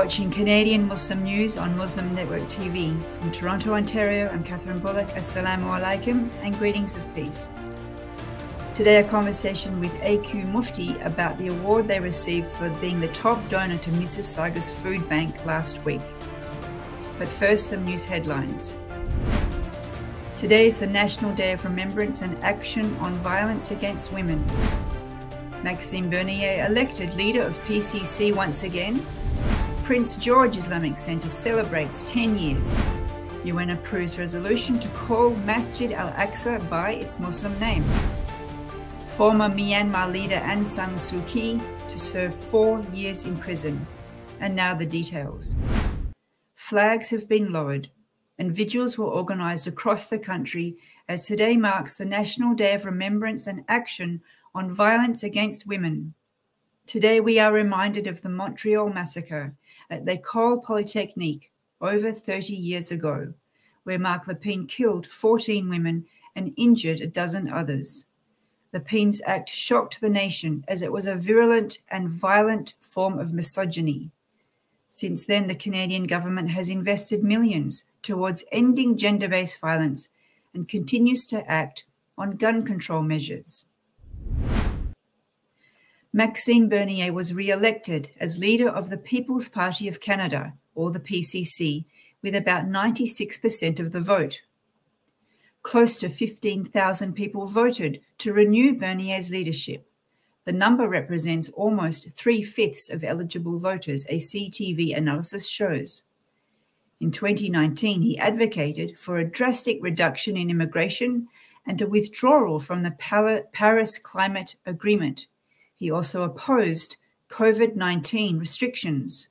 Watching Canadian Muslim News on Muslim Network TV. From Toronto, Ontario, I'm Katherine Bullock. Assalamu alaikum and greetings of peace. Today, a conversation with AQ Mufti about the award they received for being the top donor to Mississauga's Food Bank last week. But first, some news headlines. Today is the National Day of Remembrance and Action on Violence Against Women. Maxime Bernier elected leader of PPC once again Prince George Islamic Center celebrates 10 years. UN approves resolution to call Masjid Al Aqsa by its Muslim name. Former Myanmar leader Aung San Suu Kyi to serve four years in prison. And now the details. Flags have been lowered, and vigils were organized across the country as today marks the National Day of Remembrance and Action on Violence Against Women. Today we are reminded of the Montreal Massacre at l'École Polytechnique over 30 years ago, where Marc Lépine killed 14 women and injured a dozen others. Lépine's act shocked the nation as it was a virulent and violent form of misogyny. Since then, the Canadian government has invested millions towards ending gender based violence and continues to act on gun control measures. Maxime Bernier was re-elected as leader of the People's Party of Canada, or the PPC, with about 96% of the vote. Close to 15,000 people voted to renew Bernier's leadership. The number represents almost three fifths of eligible voters, a CTV analysis shows. In 2019, he advocated for a drastic reduction in immigration and a withdrawal from the Paris Climate Agreement he also opposed COVID 19 restrictions.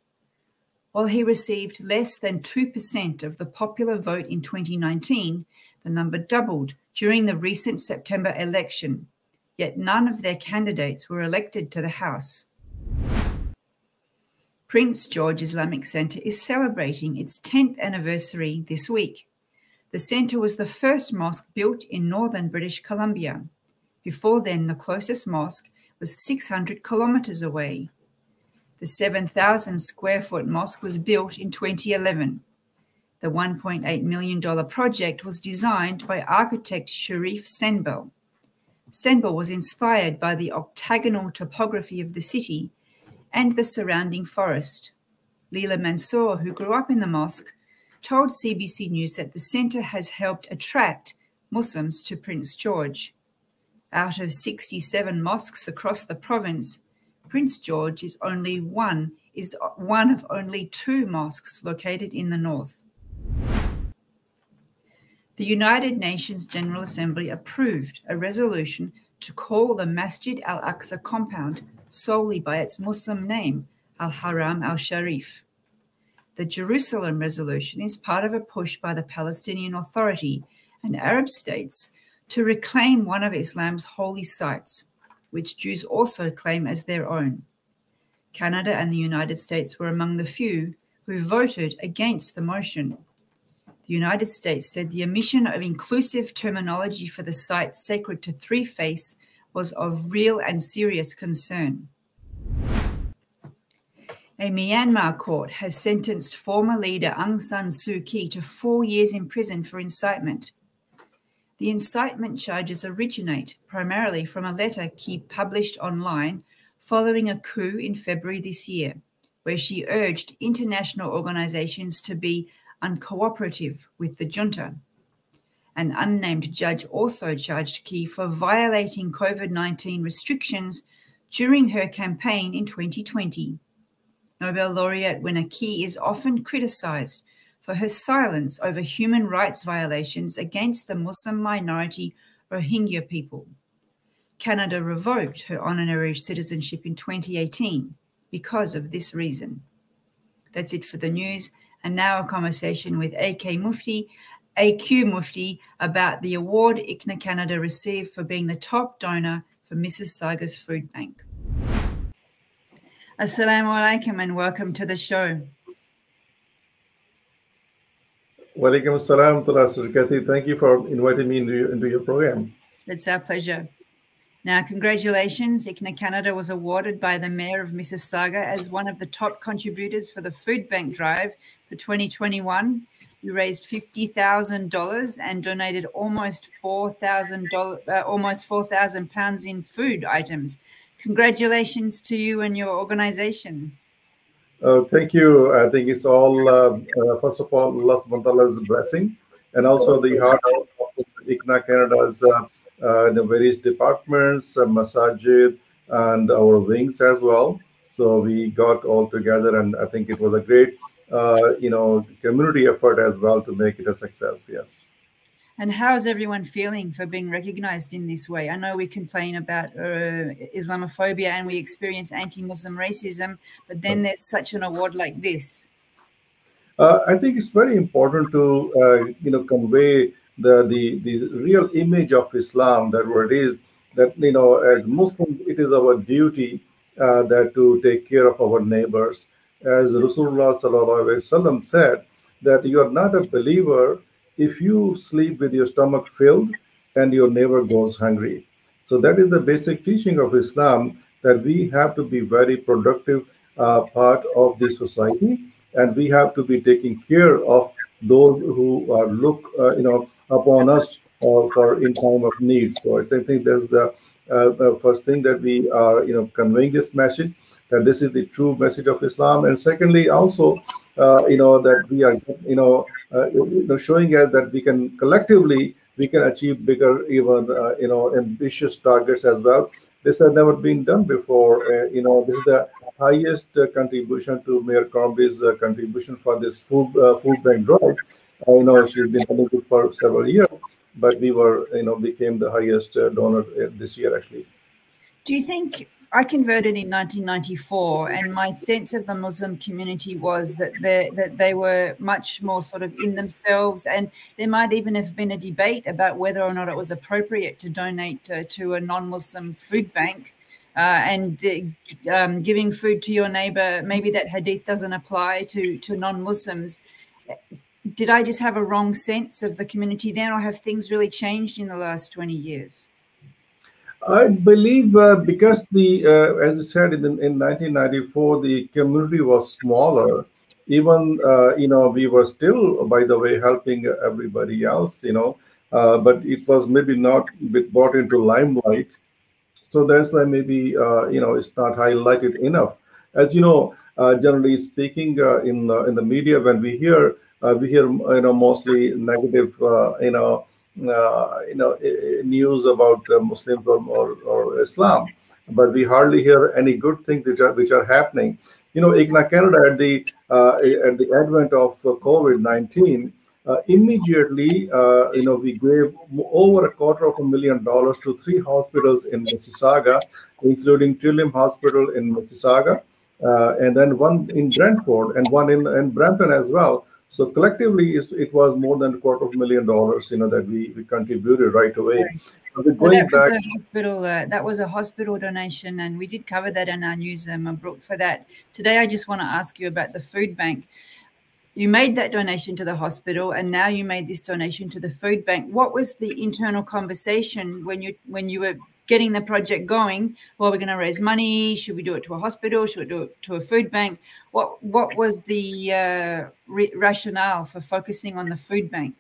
While he received less than 2% of the popular vote in 2019, the number doubled during the recent September election, yet none of their candidates were elected to the House. Prince George Islamic Center is celebrating its 10th anniversary this week. The center was the first mosque built in northern British Columbia. Before then, the closest mosque was 600 kilometers away. The 7,000 square foot mosque was built in 2011. The $1.8 million project was designed by architect Sharif Senbel. Senbel was inspired by the octagonal topography of the city and the surrounding forest. Leila Mansour, who grew up in the mosque, told CBC News that the center has helped attract Muslims to Prince George. Out of 67 mosques across the province, Prince George is only one is one of only two mosques located in the north. The United Nations General Assembly approved a resolution to call the Masjid al Aqsa compound solely by its Muslim name, Al Haram al Sharif. The Jerusalem resolution is part of a push by the Palestinian Authority and Arab states to reclaim one of Islam's holy sites, which Jews also claim as their own. Canada and the United States were among the few who voted against the motion. The United States said the omission of inclusive terminology for the site sacred to three faiths was of real and serious concern. A Myanmar court has sentenced former leader Aung San Suu Kyi to four years in prison for incitement. The incitement charges originate primarily from a letter Kyi published online following a coup in February this year, where she urged international organizations to be uncooperative with the junta. An unnamed judge also charged Kyi for violating COVID 19 restrictions during her campaign in 2020. Nobel laureate winner Kyi is often criticized for her silence over human rights violations against the Muslim minority Rohingya people. Canada revoked her honorary citizenship in 2018 because of this reason. That's it for the news. And now a conversation with AK Mufti, AQ Mufti, about the award ICNA Canada received for being the top donor for Mrs. Mississauga's Food Bank. Assalamu alaikum and welcome to the show. Walaikum assalam, Kathy. Thank you for inviting me into your, into your program. It's our pleasure. Now, congratulations. ICNA Canada was awarded by the Mayor of Mississauga as one of the top contributors for the Food Bank Drive for 2021. You raised fifty thousand dollars and donated almost four thousand dollars, uh, almost four thousand pounds in food items. Congratulations to you and your organization. Uh, thank you. I think it's all, uh, uh first of all, Allah subhanahu blessing and also the heart of ICNA Canada's uh, uh, the various departments, Masajid, and our wings as well. So we got all together, and I think it was a great, you know, community effort as well to make it a success. Yes. And how is everyone feeling for being recognized in this way? I know we complain about uh, Islamophobia and we experience anti-Muslim racism, but then there's such an award like this. Uh, I think it's very important to, uh, you know, convey the, the, the real image of Islam that what it is that you know as Muslims it is our duty uh, that to take care of our neighbors. As Rasulullah said that you are not a believer if you sleep with your stomach filled and your neighbor goes hungry. So that is the basic teaching of Islam that we have to be very productive uh, part of the society and we have to be taking care of those who are look uh, you know upon us uh, for in time of need. So I think that's the uh, first thing that we are, you know, conveying this message that this is the true message of Islam. And secondly, also, uh, you know, that we are, you know, uh, you know, showing us that we can collectively we can achieve bigger, even, uh, you know, ambitious targets as well. This has never been done before. Uh, you know, this is the highest contribution to Mayor Crombie's contribution for this food food bank drive. I know she's been doing it for several years, but we were, you know, became the highest uh, donor uh, this year actually. Do you think I converted in 1994, and my sense of the Muslim community was that they that they were much more sort of in themselves, and there might even have been a debate about whether or not it was appropriate to donate uh, to a non-Muslim food bank. Uh, and the, um, giving food to your neighbor, maybe that hadith doesn't apply to to non-Muslims did I just have a wrong sense of the community then, or have things really changed in the last 20 years? I believe uh, because the, uh, as you said, in, in 1994, the community was smaller. Even, uh, you know, we were still, by the way, helping everybody else, you know, uh, but it was maybe not brought into limelight. So that's why maybe, uh, you know, it's not highlighted enough. As you know, uh, generally speaking, in, in the media, when we hear we hear you know mostly negative you know you know news about Muslims or, or, or, Islam, but we hardly hear any good things which are which are happening. You know, ICNA Canada at the at the advent of COVID nineteen. Uh, immediately, uh, you know, we gave over a quarter of a million dollars to three hospitals in Mississauga, including Trillium Hospital in Mississauga, uh, and then one in Brantford and one in, in Brampton as well. So collectively, it was more than a quarter of a million dollars, you know, that we, we contributed right away. Right. So going that back, was a hospital. Uh, that was a hospital donation, and we did cover that in our news, um, Brooke, for that. Today, I just want to ask you about the food bank. You made that donation to the hospital, and now you made this donation to the food bank. What was the internal conversation when you when you were getting the project going. Well, we're going to raise money. Should we do it to a hospital? Should we do it to a food bank? What What was the uh, rationale for focusing on the food bank?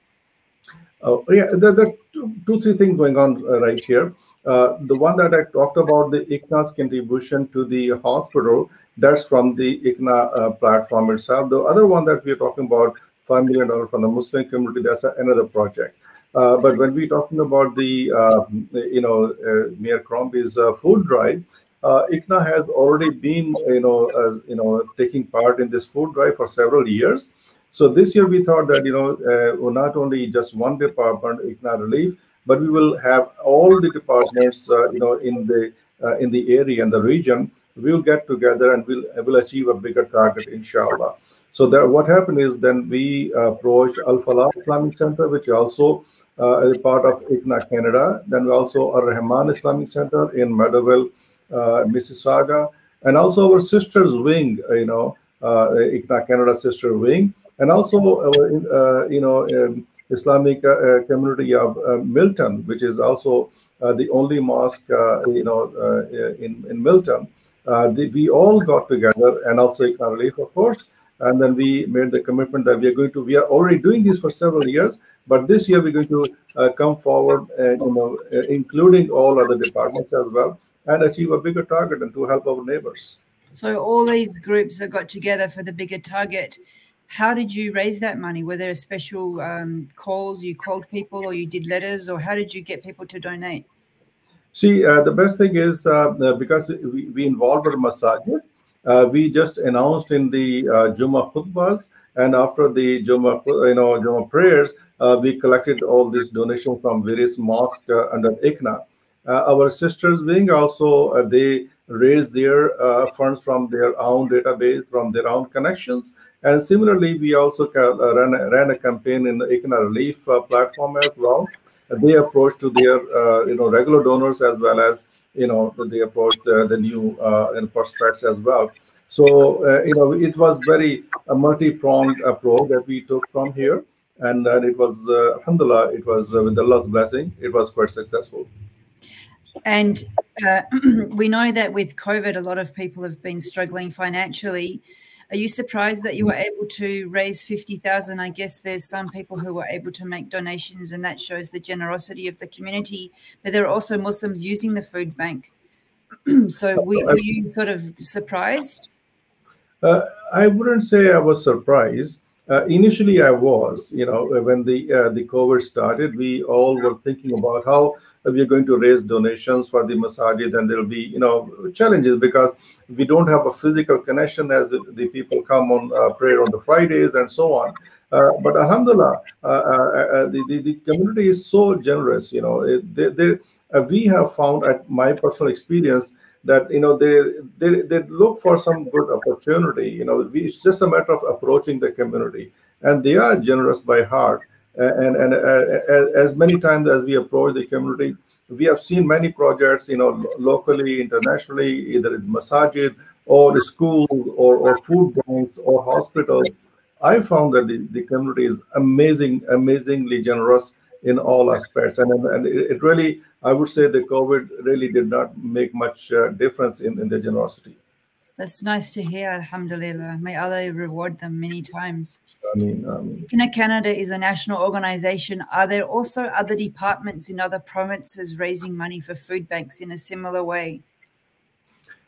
Oh yeah, there, are two, two, three things going on uh, right here. Uh, the one that I talked about, the ICNA's contribution to the hospital, that's from the ICNA uh, platform itself. The other one that we're talking about, $5 million from the Muslim community, that's another project. Uh, but when we're talking about the, uh, you know, uh, Mayor Crombie's uh, food drive, uh, ICNA has already been, you know, as, you know, taking part in this food drive for several years. So this year we thought that, you know, not only just one department, ICNA Relief, but we will have all the departments, you know, in the in the area and the region. We'll get together and we'll will achieve a bigger target, inshallah. So that what happened is then we approached Al Falah Islamic Center, which also as part of ICNA Canada. Then we also our Rahman Islamic Center in Meadowvale, uh, Mississauga, and also our sisters wing, you know, uh, ICNA Canada sister wing, and also our, uh, you know, um, Islamic uh, community of Milton, which is also the only mosque, you know, in, in Milton. The, we all got together and also ICNA Relief, of course, and then we made the commitment that we are going to we are already doing this for several years but this year we're going to uh, come forward and you know uh, including all other departments as well and achieve a bigger target and to help our neighbors. So all these groups that got together for the bigger target. How did you raise that money? Were there special um, calls? You called people or you did letters or how did you get people to donate? See uh, the best thing is uh, uh, because we, we involved our masajid uh, we just announced in the uh, Juma khutbas, and after the Juma, you know, Juma prayers, uh, we collected all these donations from various mosques uh, under ICNA. Uh, our sisters being also, uh, they raised their funds from their own database, from their own connections. And similarly, we also ran, ran a campaign in the ICNA Relief platform as well. They approached to their, you know, regular donors as well as you know they approached the, the new uh, prospects as well. So uh, you know it was very a multi-pronged approach that we took from here, and uh, it was uh, alhamdulillah it was uh, with Allah's blessing it was quite successful. And uh, we know that with COVID, a lot of people have been struggling financially. Are you surprised that you were able to raise 50,000? I guess there's some people who were able to make donations and that shows the generosity of the community, but there are also Muslims using the food bank. so were, were, you sort of surprised? Uh, I wouldn't say I was surprised. Uh, initially, I was. You know, when the uh, the COVID started, we all were thinking about how we are going to raise donations for the masajid and there'll be you know challenges because we don't have a physical connection as the people come on uh, prayer on the fridays and so on uh, but alhamdulillah uh, uh, uh the, the, the, community is so generous you know they, they, uh, we have found at my personal experience that you know they, they they look for some good opportunity you know we, it's just a matter of approaching the community. And they are generous by heart. And and uh, as many times as we approach the community we have seen many projects you know locally internationally either in masajid or schools or, or food banks or hospitals. I found that the, the community is amazing amazingly generous in all aspects and, and it really i would say the covid really did not make much uh, difference in, in their generosity that's nice to hear, Alhamdulillah. May Allah reward them many times. Ameen, ameen. Canada is a national organization. Are there also other departments in other provinces raising money for food banks in a similar way?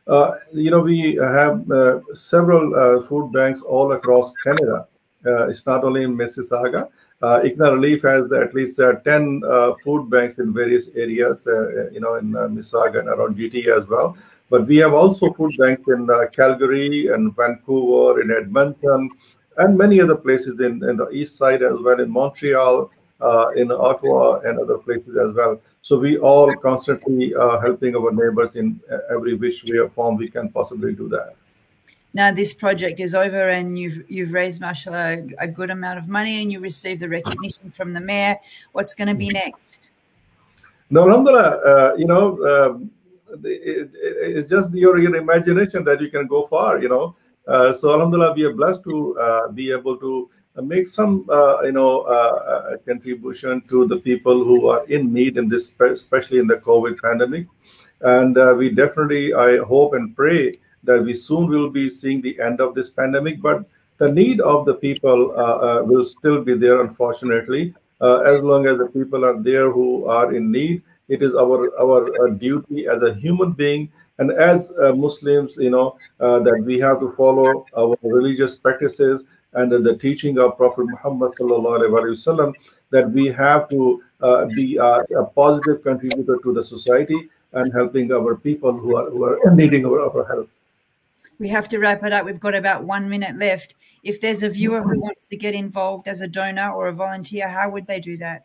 Uh, you know, we have uh, several uh, food banks all across Canada. Uh, it's not only in Mississauga. Uh, Relief has at least uh, 10 uh, food banks in various areas, you know, in Mississauga and around GT as well. But we have also food banks in Calgary and Vancouver, in Edmonton, and many other places in, in the east side as well, in Montreal, uh, in Ottawa, and other places as well. So we all constantly uh, helping our neighbors in every which way or form we can possibly do that. Now this project is over, and you've you've raised, mashallah, a good amount of money, and you received the recognition from the mayor. What's going to be next? No, alhamdulillah, uh, you know. Um, it, it, it's just your, your imagination that you can go far, you know. Uh, so Alhamdulillah, we are blessed to uh, be able to make some, uh, you know, uh, contribution to the people who are in need in this, especially in the COVID pandemic. And we definitely, I hope and pray that we soon will be seeing the end of this pandemic. But the need of the people will still be there, unfortunately, as long as the people are there who are in need it is our our uh, duty as a human being and as uh, Muslims, you know, uh, that we have to follow our religious practices and the teaching of Prophet Muhammad wasallam, that we have to uh, be uh, a positive contributor to the society and helping our people who are, who are needing our, our help. We have to wrap it up. We've got about one minute left. If there's a viewer who wants to get involved as a donor or a volunteer, how would they do that?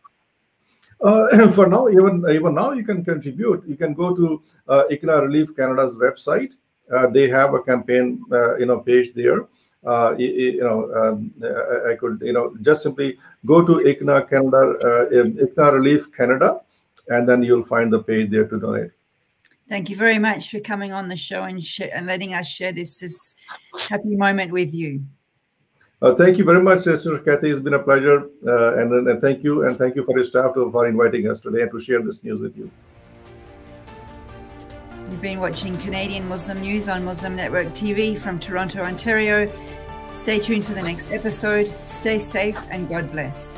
Uh, for now, even even now, you can contribute. You can go to uh, Relief Canada's website. Uh, they have a campaign, uh, you know, page there. Uh, you, you, know, um, I could, you know, just simply go to ICNA Canada, uh, ICNA Relief Canada, and then you'll find the page there to donate. Thank you very much for coming on the show and, and letting us share this, this happy moment with you. Uh, thank you very much, Sister Kathy. It's been a pleasure, uh, and, and thank you, and thank you for your staff for inviting us today and to share this news with you. You've been watching Canadian Muslim News on Muslim Network TV from Toronto, Ontario. Stay tuned for the next episode. Stay safe and God bless.